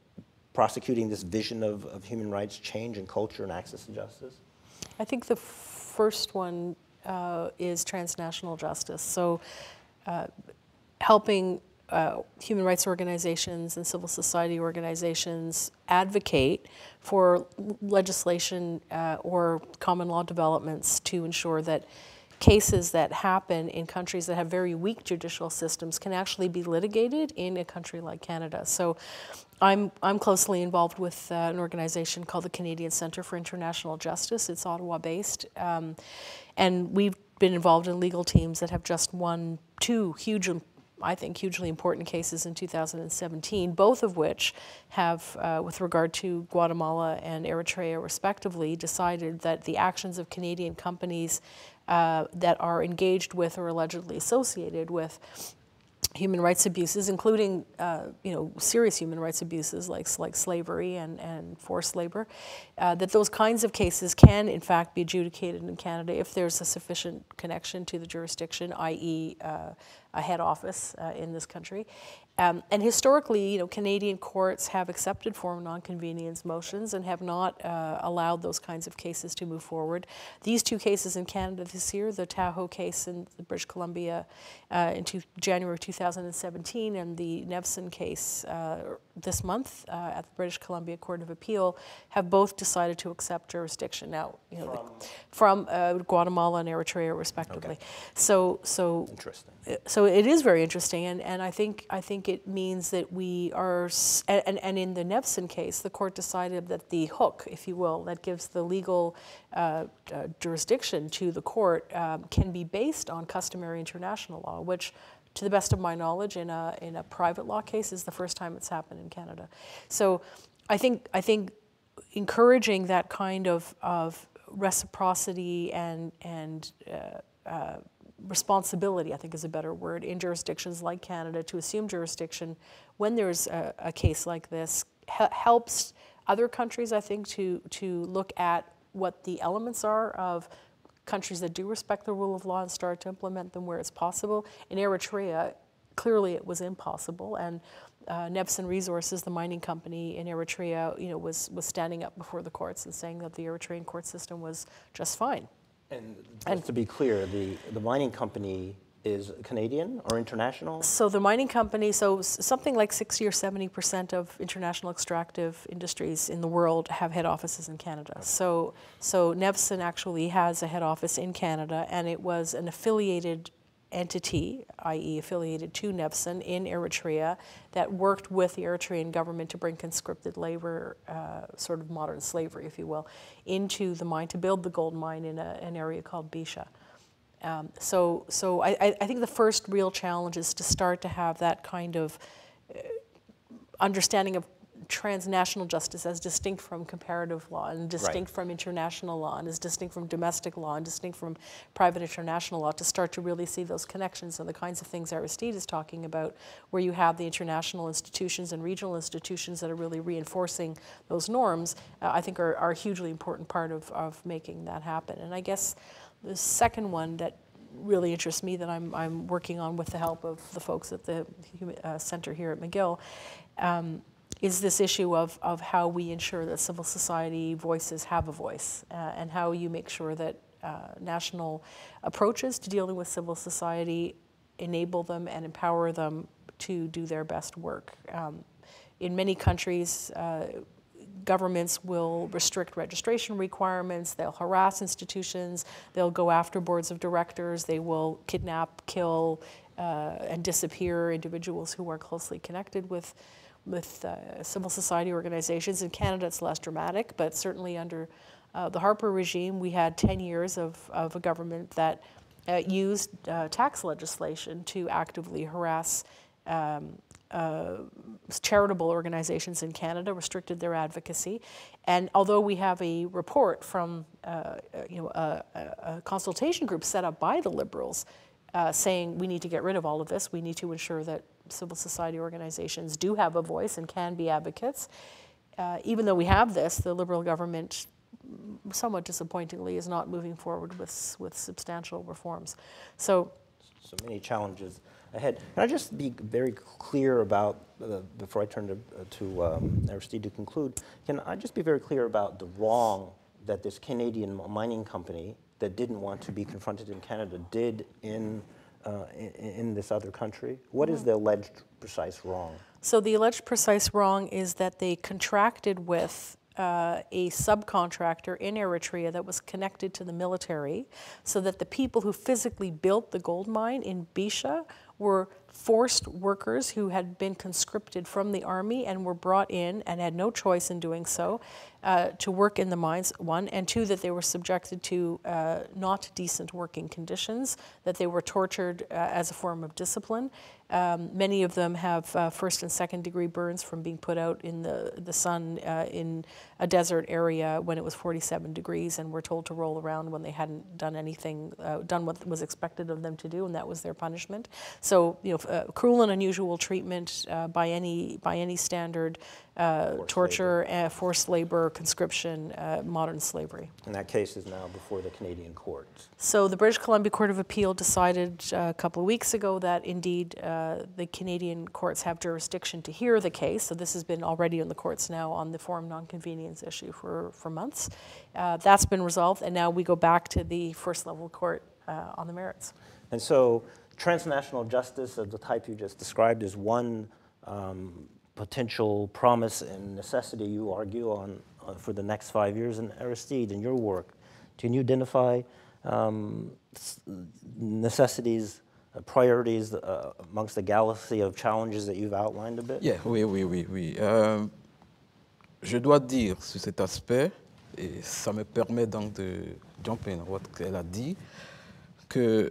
prosecuting this vision of, of human rights change and culture and access to justice?
I think the first one uh, is transnational justice. So, uh, helping uh, human rights organizations and civil society organizations advocate for legislation uh, or common law developments to ensure that cases that happen in countries that have very weak judicial systems can actually be litigated in a country like Canada. So I'm, I'm closely involved with uh, an organization called the Canadian Centre for International Justice. It's Ottawa based. Um, and we've been involved in legal teams that have just won two huge, I think, hugely important cases in 2017, both of which have, uh, with regard to Guatemala and Eritrea respectively, decided that the actions of Canadian companies uh, that are engaged with or allegedly associated with human rights abuses, including uh, you know serious human rights abuses like like slavery and, and forced labor, uh, that those kinds of cases can in fact be adjudicated in Canada if there's a sufficient connection to the jurisdiction, i.e., uh, a head office uh, in this country. Um, and historically, you know, Canadian courts have accepted forum non conveniens motions and have not uh, allowed those kinds of cases to move forward. These two cases in Canada this year, the Tahoe case in British Columbia uh, in two, January 2017 and the Nevsun case uh, this month uh, at the British Columbia Court of Appeal, have both decided to accept jurisdiction now. You know, the- from uh, Guatemala and Eritrea, respectively. So, so
Interesting.
so it is very interesting, and, and I think I think it means that we are, and, and- and in the Nevsun case, the court decided that the hook, if you will, that gives the legal uh, uh, jurisdiction to the court um, can be based on customary international law, which, to the best of my knowledge, in a in a private law case, is the first time it's happened in Canada. So, I think I think encouraging that kind of of reciprocity and and uh, uh, responsibility, I think is a better word, in jurisdictions like Canada to assume jurisdiction when there's a, a case like this he- helps other countries, I think, to, to look at what the elements are of countries that do respect the rule of law and start to implement them where it's possible. In Eritrea, clearly it was impossible, and uh, Resources, the mining company in Eritrea, you know, was, was standing up before the courts and saying that the Eritrean court system was just fine.
And just to be clear, the, the mining company is Canadian or international?
So the mining company, so something like 60 or 70 percent of international extractive industries in the world have head offices in Canada. So, so Nevsun actually has a head office in Canada, and it was an affiliated entity, i.e., affiliated to Nevsun in Eritrea, that worked with the Eritrean government to bring conscripted labor, uh, sort of modern slavery, if you will, into the mine to build the gold mine in a, an area called Bisha. Um, so, so I, I think the first real challenge is to start to have that kind of uh, understanding of transnational justice as distinct from comparative law and distinct right. from international law and as distinct from domestic law and distinct from private international law to start to really see those connections and the kinds of things Aristide is talking about where you have the international institutions and regional institutions that are really reinforcing those norms uh, I think are, are a hugely important part of, of making that happen and I guess the second one that really interests me that I'm, I'm working on with the help of the folks at the uh, center here at McGill um, is this issue of, of how we ensure that civil society voices have a voice uh, and how you make sure that uh, national approaches to dealing with civil society enable them and empower them to do their best work. Um, in many countries, uh, governments will restrict registration requirements, they'll harass institutions, they'll go after boards of directors, they will kidnap, kill, uh, and disappear individuals who are closely connected with with uh, civil society organizations. In Canada, it's less dramatic, but certainly under uh, the Harper regime, we had 10 years of, of a government that uh, used uh, tax legislation to actively harass um, uh, charitable organizations in Canada, restricted their advocacy. And although we have a report from uh, you know, a, a, consultation group set up by the Liberals saying we need to get rid of all of this, we need to ensure that civil society organizations do have a voice and can be advocates. Uh, even though we have this, the Liberal government, somewhat disappointingly, is not moving forward with, with substantial reforms. So,
so many challenges ahead. Can I just be very clear about, uh, before I turn to, uh, to um, Aristide to conclude, can I just be very clear about the wrong that this Canadian mining company that didn't want to be confronted in Canada did in uh, in, in, this other country? What is the alleged precise wrong?
So the alleged precise wrong is that they contracted with uh, a subcontractor in Eritrea that was connected to the military so that the people who physically built the gold mine in Bisha were forced workers who had been conscripted from the army and were brought in and had no choice in doing so uh, to work in the mines, one, and two, that they were subjected to uh, not decent working conditions, that they were tortured uh, as a form of discipline, um, many of them have uh, first and second degree burns from being put out in the, the sun uh, in a desert area when it was 47 degrees and were told to roll around when they hadn't done anything, uh, done what was expected of them to do, and that was their punishment. So, you know, uh, cruel and unusual treatment uh, by any by any standard, uh, torture, labor. forced labor, conscription, modern slavery.
And that case is now before the Canadian courts.
So the British Columbia Court of Appeal decided a couple of weeks ago that indeed uh, the Canadian courts have jurisdiction to hear the case. So this has been already in the courts now on the forum non conveniens issue for, for months. Uh, that's been resolved, and now we go back to the first level court uh, on the merits.
And so transnational justice of the type you just described is one um, potential promise and necessity you argue on uh, for the next five years. And Aristide, in your work, can you identify um, necessities uh, priorities uh, amongst the galaxy of challenges that you've outlined a bit?
Yeah, oui, oui, oui, oui. Euh, je dois dire sur cet aspect, et ça me permet donc de jump in what qu'elle a dit, que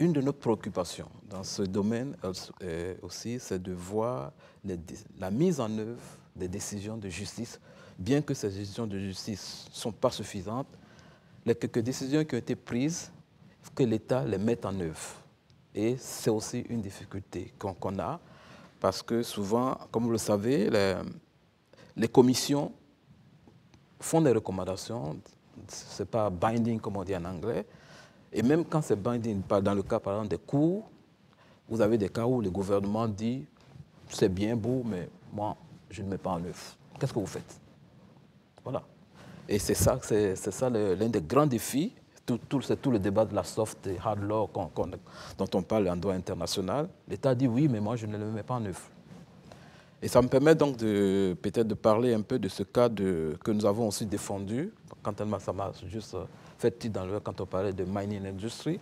une de nos préoccupations dans ce domaine euh, aussi, c'est de voir les, la mise en œuvre des décisions de justice. Bien que ces décisions de justice ne sont pas suffisantes, les quelques décisions qui ont été prises que l'État les mette en œuvre. Et c'est aussi une difficulté qu'on a, parce que souvent, comme vous le savez, les, commissions font des recommandations, ce n'est pas binding comme on dit en anglais, et même quand c'est binding, dans le cas par exemple des cours, vous avez des cas où le gouvernement dit c'est bien beau, mais moi, je ne mets pas en œuvre. Qu'est-ce que vous faites? Voilà. Et c'est ça, c'est ça l'un des grands défis c'est tout le débat de la soft et hard law dont on parle en droit international. L'État dit oui, mais moi je ne le mets pas en œuvre. Et ça me permet donc peut-être de parler un peu de ce cas de, que nous avons aussi défendu. Quand elle m'a, ça m'a juste fait dans le quand on parlait de mining industry.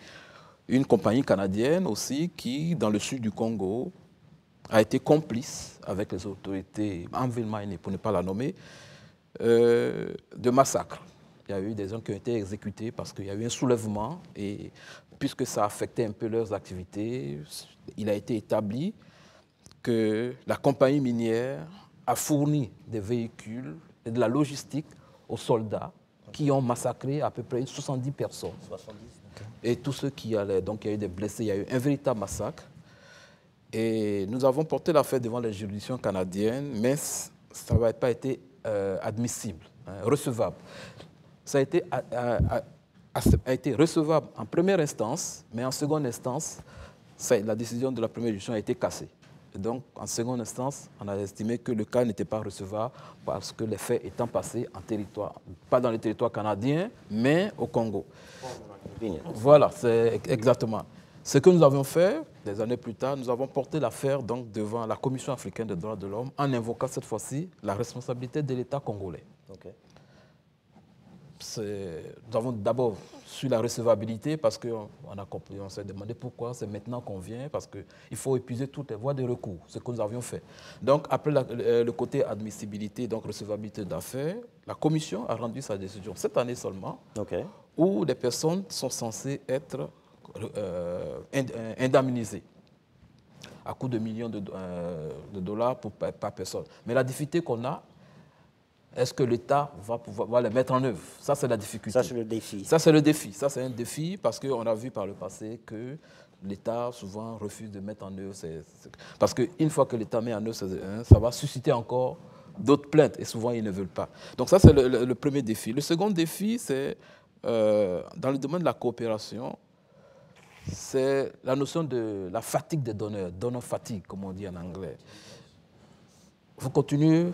Une compagnie canadienne aussi qui, dans le sud du Congo, a été complice avec les autorités Anvil Mining, pour ne pas la nommer, euh, de massacres. Il y a eu des gens qui ont été exécutés parce qu'il y a eu un soulèvement et puisque ça affectait un peu leurs activités, il a été établi que la compagnie minière a fourni des véhicules et de la logistique aux soldats qui ont massacré à peu près 70 personnes. 70 Et tous ceux qui allaient. Donc il y a eu des blessés, il y a eu un véritable massacre. Et nous avons porté l'affaire devant les juridictions canadiennes, mais ça n'a pas été euh, admissible, hein, recevable. Ça a été, a, été, recevable en première instance, mais en seconde instance, la décision de la première juridiction a été cassée. Donc, en seconde instance, on a estimé que le cas n'était pas recevable parce que les faits étant passés en territoire, pas dans le territoire canadien, mais au Congo. Voilà, c'est exactement. Ce que nous avions fait, des années plus tard, nous avons porté l'affaire devant la Commission africaine des droits de l'homme en invoquant cette fois-ci la responsabilité de l'État congolais. Nous avons d'abord su la recevabilité parce qu'on on s'est demandé pourquoi c'est maintenant qu'on vient, parce qu'il faut épuiser toutes les voies de recours, ce que nous avions fait. Donc, après le côté admissibilité, donc recevabilité d'affaires, la Commission a rendu sa décision cette année seulement, où les personnes sont censées être euh, euh, indemnisés à coût de millions de, euh, dollars pour, par personne. Mais la difficulté qu'on a, est-ce que l'État va pouvoir les mettre en œuvre? Ça, c'est la difficulté.
Ça, c'est le défi.
Ça, c'est le défi. Ça, c'est un défi parce qu'on a vu par le passé que l'État souvent refuse de mettre en œuvre. parce qu'une fois que l'État met en œuvre, hein, ça va susciter encore d'autres plaintes et souvent ils ne veulent pas. Donc ça, c'est le, premier défi. Le second défi, c'est dans le domaine de la coopération, c'est la notion de la fatigue des donneurs, donor fatigue, comme on dit en anglais. Vous continuez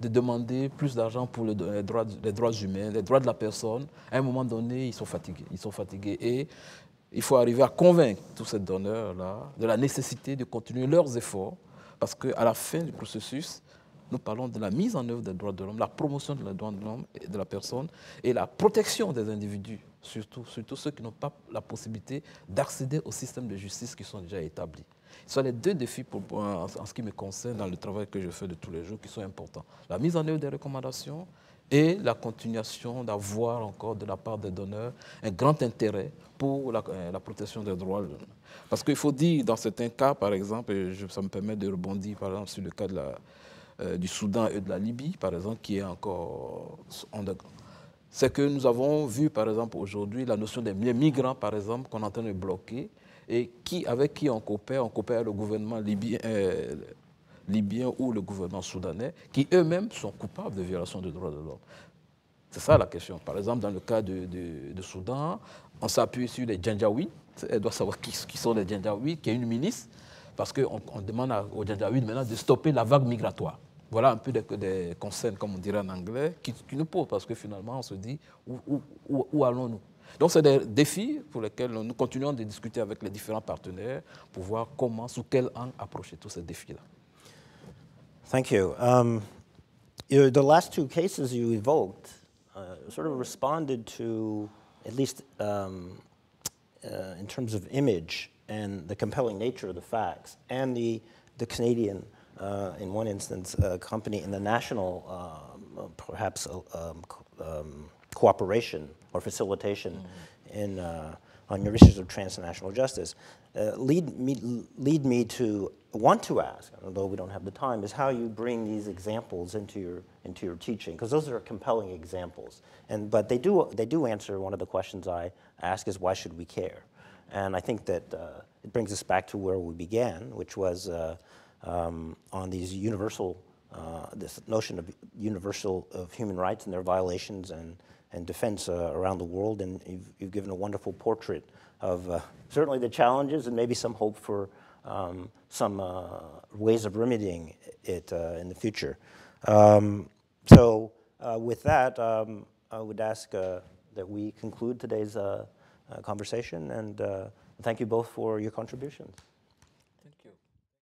de demander plus d'argent pour les droits, humains, les droits de la personne. À un moment donné, ils sont fatigués. Ils sont fatigués et il faut arriver à convaincre tous ces donneurs-là de la nécessité de continuer leurs efforts parce qu'à la fin du processus, nous parlons de la mise en œuvre des droits de l'homme, la promotion des droits de l'homme et de la personne et la protection des individus, surtout, surtout ceux qui n'ont pas la possibilité d'accéder au système de justice qui sont déjà établis. Ce sont les deux défis en, ce qui me concerne dans le travail que je fais de tous les jours qui sont importants. La mise en œuvre des recommandations et la continuation d'avoir encore de la part des donneurs un grand intérêt pour la, euh, protection des droits. Parce qu'il faut dire, dans certains cas, par exemple, et ça me permet de rebondir par exemple sur le cas euh, du Soudan et de la Libye, par exemple, qui est encore c'est que nous avons vu, par exemple, aujourd'hui, la notion des migrants, par exemple, qu'on est en train de bloquer, et qui, avec qui on coopère, on coopère le gouvernement libyen, euh, ou le gouvernement soudanais, qui eux-mêmes sont coupables de violation des droits de l'homme. C'est ça la question. Par exemple, dans le cas de, Soudan, on s'appuie sur les Djanjaouis. Elle doit savoir qui, sont les Djanjaouis, qui est une milice, parce qu'on on demande aux Djanjaouis maintenant de stopper la vague migratoire. Voilà un peu des, concerns, comme on dirait en anglais, qui, nous posent parce que finalement, on se dit où, allons-nous? Donc, c'est des défis pour lesquels nous continuons de discuter avec les différents partenaires pour voir comment, sous quel angle approcher tous ces défis-là.
Thank you. Um, you. The last two cases you evoked uh, sort of responded to, at least um, uh, in terms of image and the compelling nature of the facts, and the, the Canadian uh, in one instance, a company in the national, um, perhaps uh, um, um, cooperation or facilitation mm-hmm. in, uh, on your issues of transnational justice, uh, lead, me, lead me to want to ask, although we don't have the time, is how you bring these examples into your, into your teaching, because those are compelling examples. And, but they do, they do answer one of the questions I ask is why should we care? And I think that uh, it brings us back to where we began, which was uh, um, on these universal, uh, this notion of universal of human rights and their violations and, and defense uh, around the world. And you've, you've, given a wonderful portrait of uh, certainly the challenges and maybe some hope for um, some uh, ways of remedying it in the future. Um, so with that, um, I would ask that we conclude today's conversation and thank you both for your contributions.